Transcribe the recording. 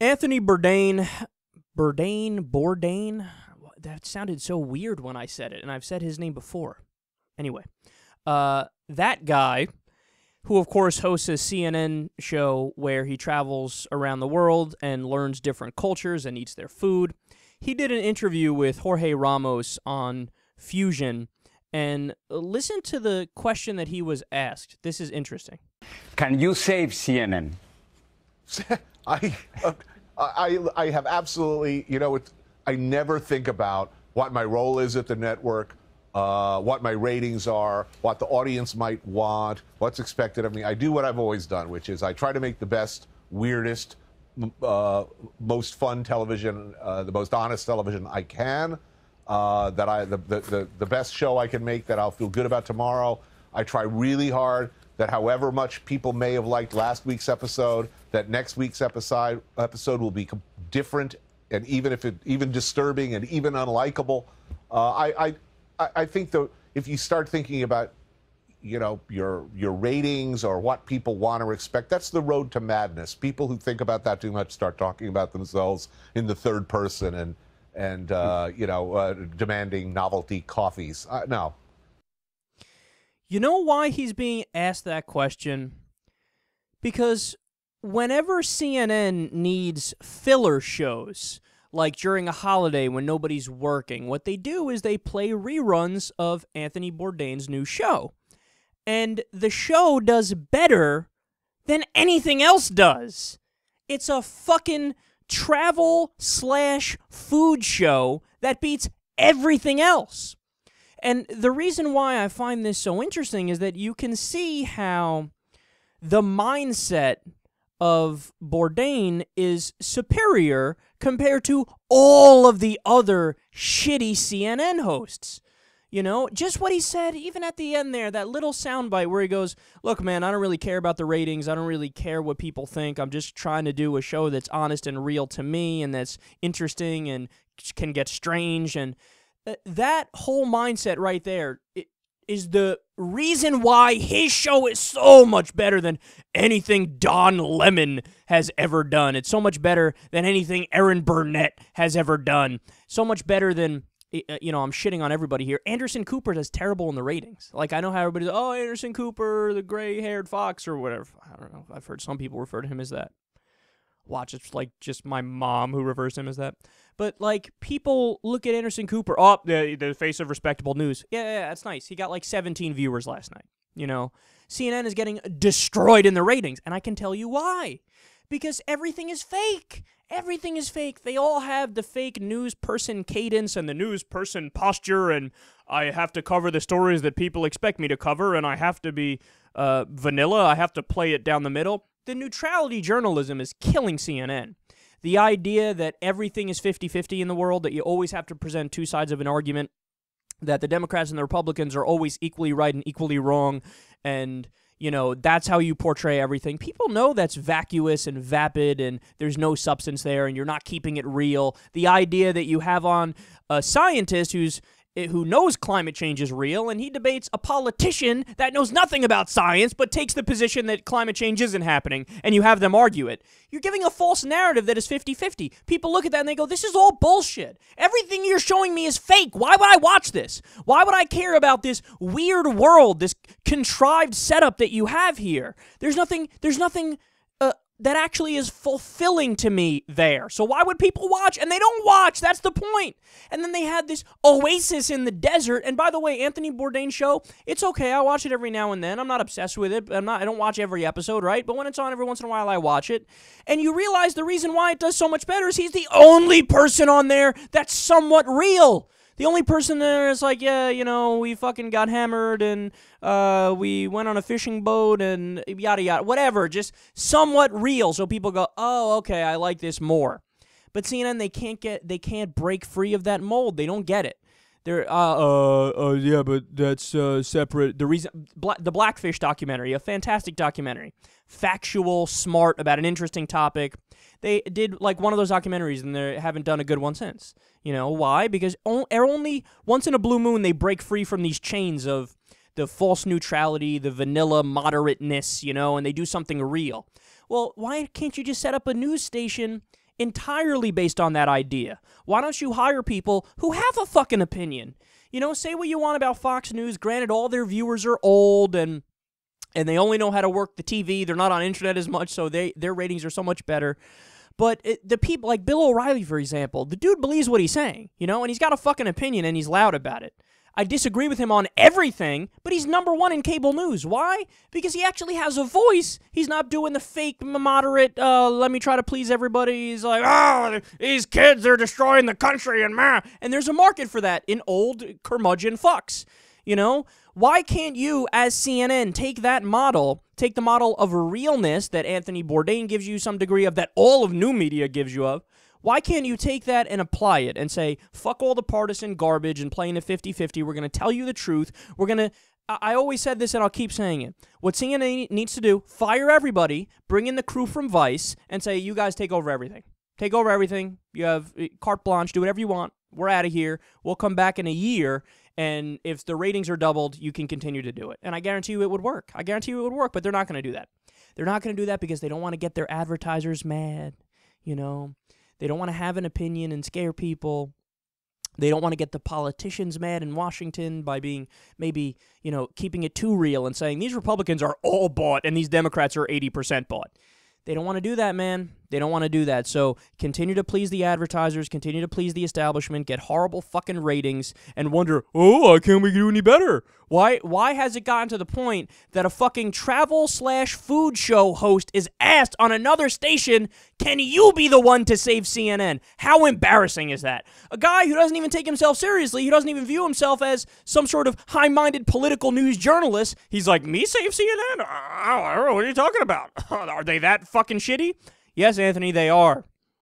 Anthony Bourdain, Bourdain, Bourdain. That sounded so weird when I said it, and I've said his name before. Anyway, uh, that guy, who of course hosts a CNN show where he travels around the world and learns different cultures and eats their food. He did an interview with Jorge Ramos on Fusion, and listen to the question that he was asked. This is interesting. Can you save CNN? I, uh, I, I have absolutely, you know, I never think about what my role is at the network, uh, what my ratings are, what the audience might want, what's expected of me. I do what I've always done, which is I try to make the best, weirdest, uh, most fun television, uh, the most honest television I can. Uh, that I the, the, the best show I can make that I'll feel good about tomorrow. I try really hard that however much people may have liked last week's episode, that next week's episode episode will be different and even if it even disturbing and even unlikable. Uh, I, I I think though if you start thinking about you know your your ratings or what people want to expect, that's the road to madness. People who think about that too much start talking about themselves in the third person and and uh, you know uh, demanding novelty coffees. Uh, no. You know why he's being asked that question? Because whenever CNN needs filler shows, like during a holiday when nobody's working, what they do is they play reruns of Anthony Bourdain's new show. And the show does better than anything else does. It's a fucking travel slash food show that beats everything else. And the reason why I find this so interesting is that you can see how the mindset of Bourdain is superior compared to all of the other shitty CNN hosts. You know, just what he said, even at the end there, that little soundbite where he goes, Look, man, I don't really care about the ratings. I don't really care what people think. I'm just trying to do a show that's honest and real to me and that's interesting and can get strange. And that whole mindset right there is the reason why his show is so much better than anything Don Lemon has ever done. It's so much better than anything Erin Burnett has ever done. So much better than uh, you know, I'm shitting on everybody here. Anderson Cooper does terrible in the ratings. Like I know how everybody's, oh, Anderson Cooper, the gray-haired fox or whatever. I don't know. I've heard some people refer to him as that. Watch, it's like just my mom who refers to him as that. But like people look at Anderson Cooper, oh, the the face of respectable news. Yeah, yeah, that's nice. He got like 17 viewers last night. You know, CNN is getting destroyed in the ratings, and I can tell you why. Because everything is fake. Everything is fake. They all have the fake news person cadence and the news person posture, and I have to cover the stories that people expect me to cover, and I have to be uh, vanilla. I have to play it down the middle. The neutrality journalism is killing CNN. The idea that everything is 50 50 in the world, that you always have to present two sides of an argument, that the Democrats and the Republicans are always equally right and equally wrong, and you know, that's how you portray everything. People know that's vacuous and vapid and there's no substance there and you're not keeping it real. The idea that you have on a scientist who's who knows climate change is real, and he debates a politician that knows nothing about science but takes the position that climate change isn't happening, and you have them argue it. You're giving a false narrative that is 50 50. People look at that and they go, This is all bullshit. Everything you're showing me is fake. Why would I watch this? Why would I care about this weird world, this contrived setup that you have here? There's nothing, there's nothing that actually is fulfilling to me there. So why would people watch? And they don't watch. That's the point. And then they had this oasis in the desert. And by the way, Anthony Bourdain show, it's okay. I watch it every now and then. I'm not obsessed with it. I'm not I don't watch every episode, right? But when it's on every once in a while I watch it. And you realize the reason why it does so much better is he's the only person on there that's somewhat real. The only person there is like, yeah, you know, we fucking got hammered and uh, we went on a fishing boat and yada yada, whatever, just somewhat real. So people go, oh, okay, I like this more. But CNN, they can't get, they can't break free of that mold. They don't get it. They're, uh, uh, uh yeah, but that's uh, separate. The reason, Bla- the Blackfish documentary, a fantastic documentary, factual, smart about an interesting topic they did like one of those documentaries and they haven't done a good one since. You know why? Because er, only once in a blue moon they break free from these chains of the false neutrality, the vanilla moderateness, you know, and they do something real. Well, why can't you just set up a news station entirely based on that idea. Why don't you hire people who have a fucking opinion? You know, say what you want about Fox News. Granted, all their viewers are old and and they only know how to work the TV. They're not on internet as much, so they their ratings are so much better. But it, the people like Bill O'Reilly, for example, the dude believes what he's saying, you know, and he's got a fucking opinion and he's loud about it. I disagree with him on everything, but he's number one in cable news. Why? Because he actually has a voice. He's not doing the fake, moderate, uh, let me try to please everybody. He's like, oh, these kids are destroying the country and man. And there's a market for that in old curmudgeon fucks. You know? Why can't you, as CNN, take that model, take the model of realness that Anthony Bourdain gives you some degree of, that all of new media gives you of, why can't you take that and apply it and say, fuck all the partisan garbage and playing a 50 50? We're going to tell you the truth. We're going to. I always said this and I'll keep saying it. What CNN needs to do, fire everybody, bring in the crew from Vice, and say, you guys take over everything. Take over everything. You have eh, carte blanche, do whatever you want. We're out of here. We'll come back in a year. And if the ratings are doubled, you can continue to do it. And I guarantee you it would work. I guarantee you it would work, but they're not going to do that. They're not going to do that because they don't want to get their advertisers mad. You know, they don't want to have an opinion and scare people. They don't want to get the politicians mad in Washington by being maybe, you know, keeping it too real and saying these Republicans are all bought and these Democrats are 80% bought. They don't want to do that, man. They don't want to do that. So continue to please the advertisers, continue to please the establishment, get horrible fucking ratings, and wonder, oh, can't we do any better? Why why has it gotten to the point that a fucking travel slash food show host is asked on another station, can you be the one to save CNN? How embarrassing is that? A guy who doesn't even take himself seriously, who doesn't even view himself as some sort of high-minded political news journalist, he's like, me save CNN? I don't know, what are you talking about? are they that fucking shitty? Yes, Anthony, they are.